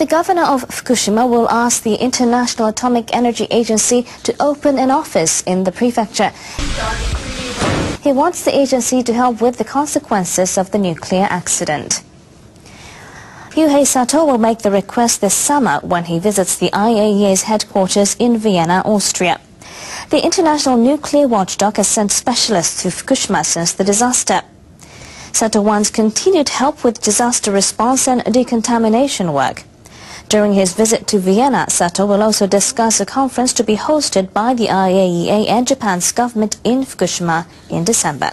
The governor of Fukushima will ask the International Atomic Energy Agency to open an office in the prefecture. He wants the agency to help with the consequences of the nuclear accident. Yuhei Sato will make the request this summer when he visits the IAEA's headquarters in Vienna, Austria. The international nuclear watchdog has sent specialists to Fukushima since the disaster. Sato wants continued help with disaster response and decontamination work. During his visit to Vienna, Sato will also discuss a conference to be hosted by the IAEA and Japan's government in Fukushima in December.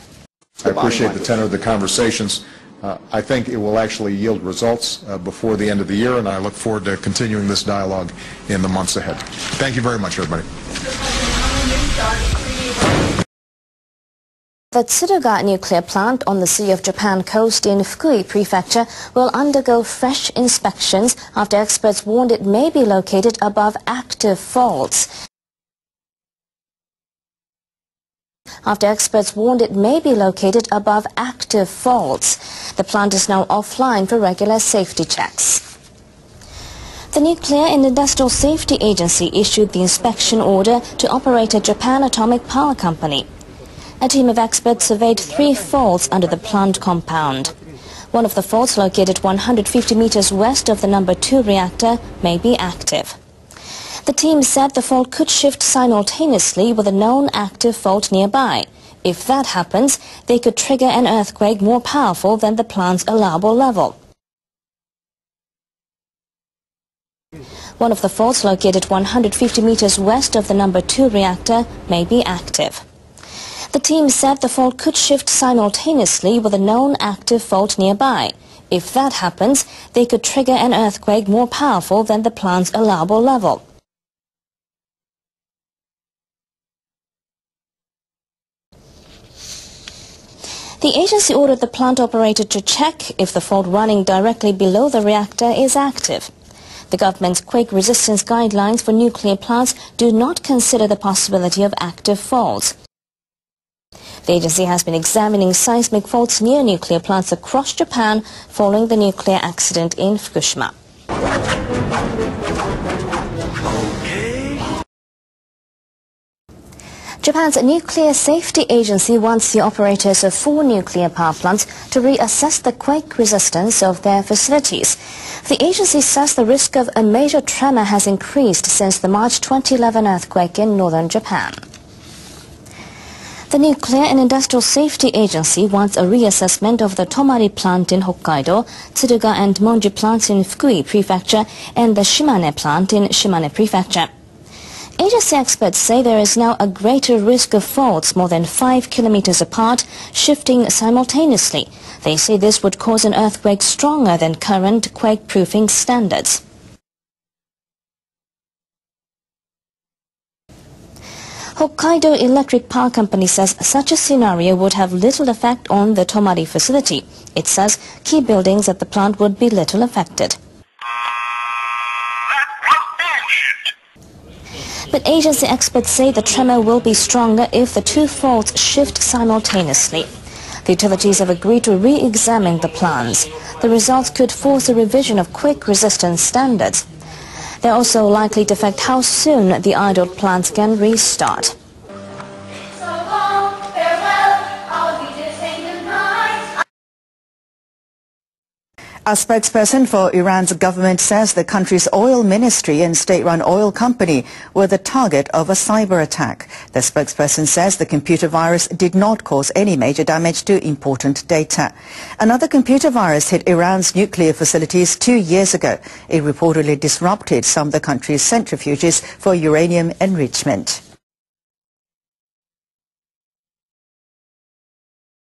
I appreciate the tenor of the conversations. Uh, I think it will actually yield results uh, before the end of the year, and I look forward to continuing this dialogue in the months ahead. Thank you very much, everybody. The Tsuruga nuclear plant on the Sea of Japan coast in Fukui prefecture will undergo fresh inspections after experts warned it may be located above active faults. After experts warned it may be located above active faults. The plant is now offline for regular safety checks. The Nuclear and Industrial Safety Agency issued the inspection order to operator Japan Atomic Power Company. A team of experts surveyed three faults under the plant compound. One of the faults located 150 meters west of the number 2 reactor may be active. The team said the fault could shift simultaneously with a known active fault nearby. If that happens, they could trigger an earthquake more powerful than the plant's allowable level. One of the faults located 150 meters west of the number 2 reactor may be active. The team said the fault could shift simultaneously with a known active fault nearby. If that happens, they could trigger an earthquake more powerful than the plant's allowable level. The agency ordered the plant operator to check if the fault running directly below the reactor is active. The government's quake resistance guidelines for nuclear plants do not consider the possibility of active faults. The agency has been examining seismic faults near nuclear plants across Japan following the nuclear accident in Fukushima. Japan's Nuclear Safety Agency wants the operators of four nuclear power plants to reassess the quake resistance of their facilities. The agency says the risk of a major tremor has increased since the March 2011 earthquake in northern Japan. The Nuclear and Industrial Safety Agency wants a reassessment of the Tomari plant in Hokkaido, Tsuruga and Monju plants in Fukui Prefecture, and the Shimane plant in Shimane Prefecture. Agency experts say there is now a greater risk of faults more than 5 kilometers apart, shifting simultaneously. They say this would cause an earthquake stronger than current quake-proofing standards. Hokkaido Electric Power Company says such a scenario would have little effect on the Tomari facility. It says key buildings at the plant would be little affected. But agency experts say the tremor will be stronger if the two faults shift simultaneously. The utilities have agreed to re-examine the plans. The results could force a revision of quake resistance standards. They're also likely to affect how soon the idled plants can restart. A spokesperson for Iran's government says the country's oil ministry and state-run oil company were the target of a cyber attack. The spokesperson says the computer virus did not cause any major damage to important data. Another computer virus hit Iran's nuclear facilities two years ago. It reportedly disrupted some of the country's centrifuges for uranium enrichment.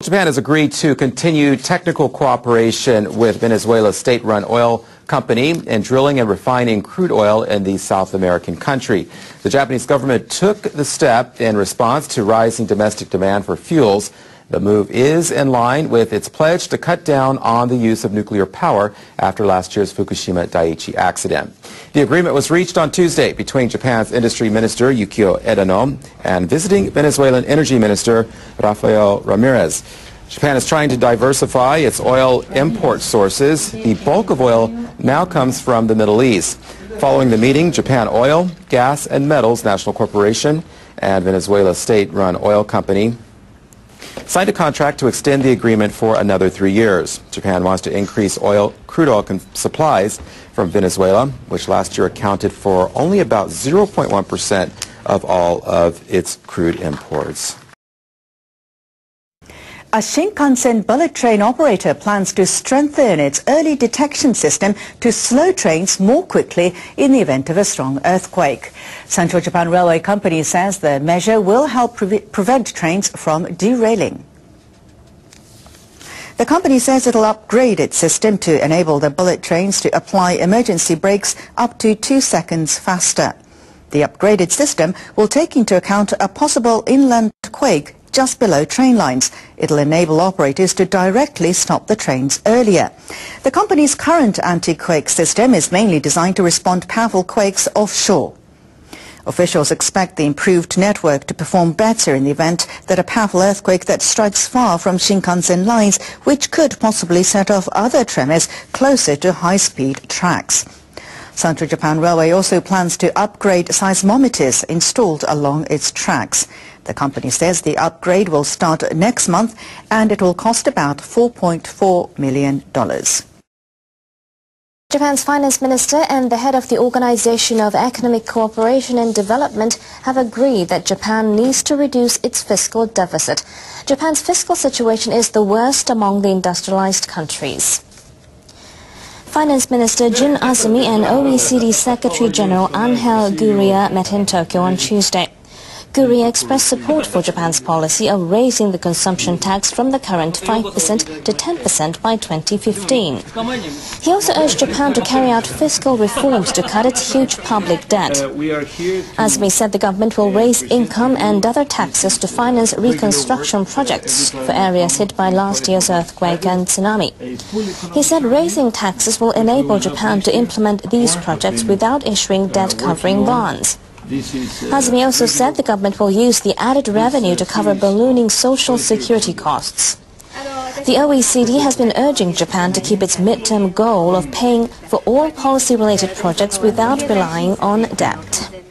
Japan has agreed to continue technical cooperation with Venezuela's state-run oil company in drilling and refining crude oil in the South American country. The Japanese government took the step in response to rising domestic demand for fuels the move is in line with its pledge to cut down on the use of nuclear power after last year's Fukushima Daiichi accident. The agreement was reached on Tuesday between Japan's Industry Minister Yukio Edano and visiting Venezuelan Energy Minister Rafael Ramirez. Japan is trying to diversify its oil import sources. The bulk of oil now comes from the Middle East. Following the meeting, Japan Oil, Gas and Metals National Corporation and Venezuela state-run oil company signed a contract to extend the agreement for another three years. Japan wants to increase oil, crude oil supplies from Venezuela, which last year accounted for only about 0.1% of all of its crude imports. A Shinkansen bullet train operator plans to strengthen its early detection system to slow trains more quickly in the event of a strong earthquake. Central Japan Railway Company says the measure will help pre prevent trains from derailing. The company says it'll upgrade its system to enable the bullet trains to apply emergency brakes up to two seconds faster. The upgraded system will take into account a possible inland quake just below train lines. It'll enable operators to directly stop the trains earlier. The company's current anti-quake system is mainly designed to respond to powerful quakes offshore. Officials expect the improved network to perform better in the event that a powerful earthquake that strikes far from Shinkansen lines, which could possibly set off other tremors closer to high-speed tracks. Central Japan Railway also plans to upgrade seismometers installed along its tracks. The company says the upgrade will start next month and it will cost about $4.4 million. Japan's finance minister and the head of the Organization of Economic Cooperation and Development have agreed that Japan needs to reduce its fiscal deficit. Japan's fiscal situation is the worst among the industrialized countries. Finance Minister Jun Azumi and OECD Secretary General Angel Gurria met in Tokyo on Tuesday. Gurria expressed support for Japan's policy of raising the consumption tax from the current 5% to 10% by 2015. He also urged Japan to carry out fiscal reforms to cut its huge public debt. Azumi said the government will raise income and other taxes to finance reconstruction projects for areas hit by last year's earthquake and tsunami. He said raising taxes will enable Japan to implement these projects without issuing debt-covering bonds. Azumi also said the government will use the added revenue to cover ballooning social security costs. The OECD has been urging Japan to keep its midterm goal of paying for all policy-related projects without relying on debt.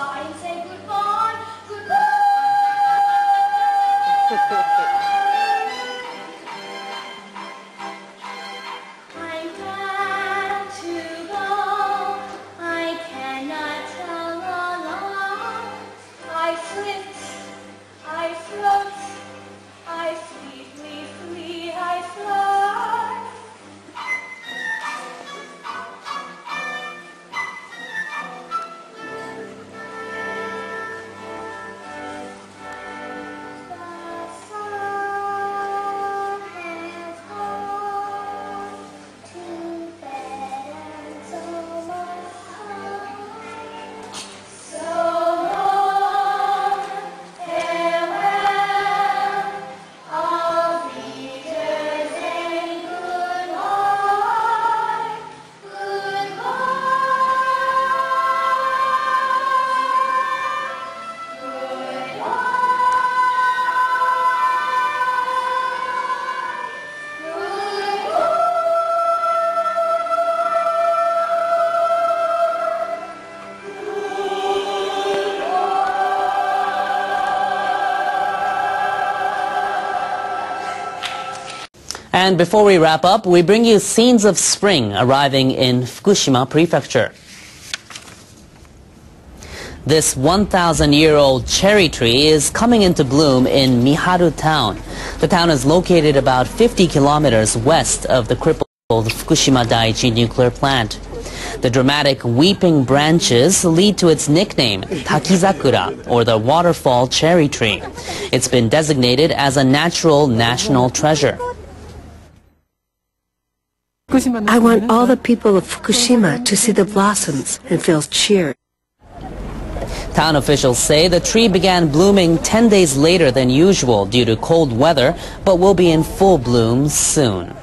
song and say goodbye. And before we wrap up, we bring you scenes of spring arriving in Fukushima Prefecture. This 1,000-year-old cherry tree is coming into bloom in Miharu town. The town is located about 50 kilometers west of the crippled Fukushima Daiichi nuclear plant. The dramatic weeping branches lead to its nickname, Takizakura, or the waterfall cherry tree. It's been designated as a natural national treasure. I want all the people of Fukushima to see the blossoms and feel cheered. Town officials say the tree began blooming 10 days later than usual due to cold weather, but will be in full bloom soon.